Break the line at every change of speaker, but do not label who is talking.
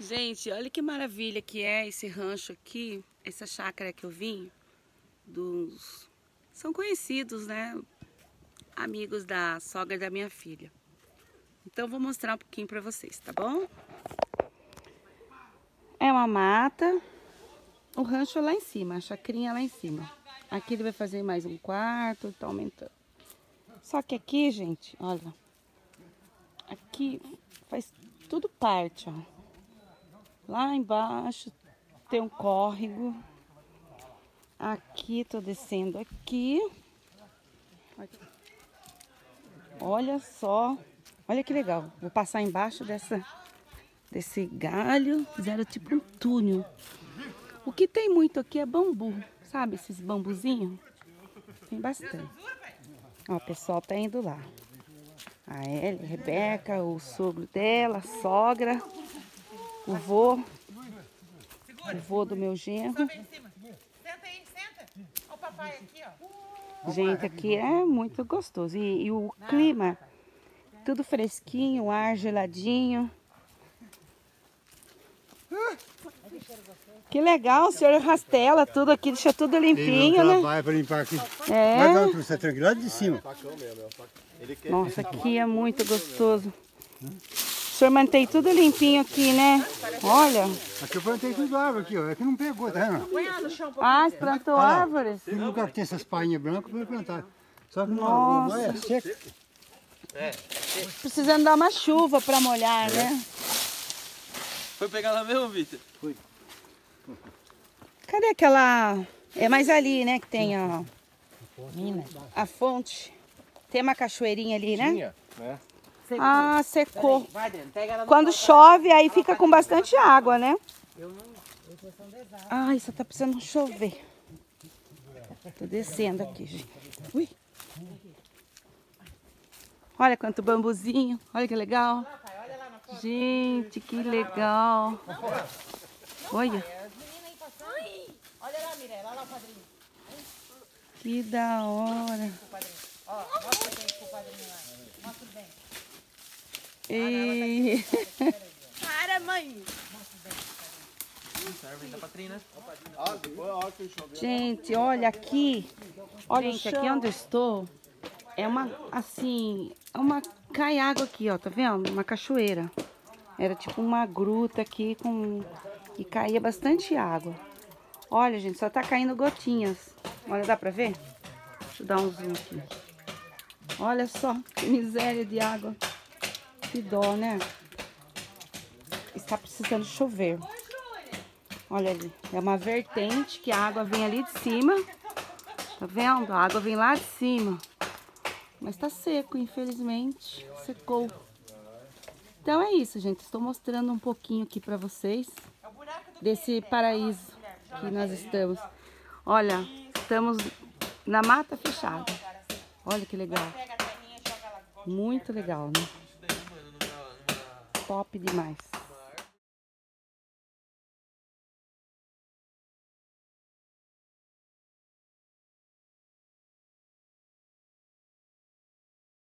Gente, olha que maravilha que é esse rancho aqui, essa chácara que eu vim, dos... São conhecidos, né? Amigos da sogra da minha filha. Então vou mostrar um pouquinho pra vocês, tá bom? É uma mata, o rancho é lá em cima, a chacrinha é lá em cima. Aqui ele vai fazer mais um quarto, tá aumentando. Só que aqui, gente, olha, aqui faz tudo parte, ó. Lá embaixo tem um córrego. Aqui, tô descendo aqui. Olha só. Olha que legal. Vou passar embaixo dessa, desse galho. Fizeram tipo um túnel. O que tem muito aqui é bambu. Sabe esses bambuzinhos? Tem bastante. Ó, o pessoal tá indo lá. A Ellie, a Rebeca, o sogro dela, a sogra o vô, o vô do meu genro. Senta aí, senta. Olha o papai aqui, ó. Gente, aqui é muito gostoso. E, e o clima, tudo fresquinho, o ar geladinho. Que legal, o senhor rastela tudo aqui, deixa tudo limpinho, né?
Vai para limpar aqui.
É.
Mas não, você é tranquilo, lá de cima.
Nossa, aqui é muito gostoso. O senhor mantém tudo limpinho aqui, né? Olha.
Aqui eu plantei tudo árvore aqui, ó. Aqui não pegou, tá vendo?
Ah, você plantou
Ah,
árvores?
Tem lugar que tem essas painhas brancas para plantar. Só que
Nossa.
não, não é seca.
Precisando dar uma chuva para molhar, né?
Foi pegar lá mesmo, Vitor?
Cadê aquela... É mais ali, né, que tem ó, a fonte. Tem uma cachoeirinha ali, né?
Tinha, né?
Ah, secou. Quando chove, aí fica com bastante água, né? Ai, só tá precisando chover. Tô descendo aqui, gente. Ui. Olha quanto bambuzinho. Olha que legal. Gente, que legal. Olha.
Olha lá, Mirella, olha lá o padrinho.
Que da hora.
Ó, mostra o dente pro padrinho lá. Mostra o dente.
E...
Para, mãe!
Gente, olha aqui. Olha, gente, aqui onde eu estou é uma, assim, é uma cai água aqui, ó, tá vendo? Uma cachoeira. Era tipo uma gruta aqui com e caía bastante água. Olha, gente, só tá caindo gotinhas. Olha, dá pra ver? Deixa eu dar um zoom aqui. Olha só, que miséria de água. Que dó, né? Está precisando chover. Olha ali, é uma vertente que a água vem ali de cima. Tá vendo? A água vem lá de cima. Mas tá seco, infelizmente. Secou. Então é isso, gente. Estou mostrando um pouquinho aqui pra vocês desse paraíso que nós estamos. Olha, estamos na mata fechada. Olha que legal. Muito legal, né? top demais.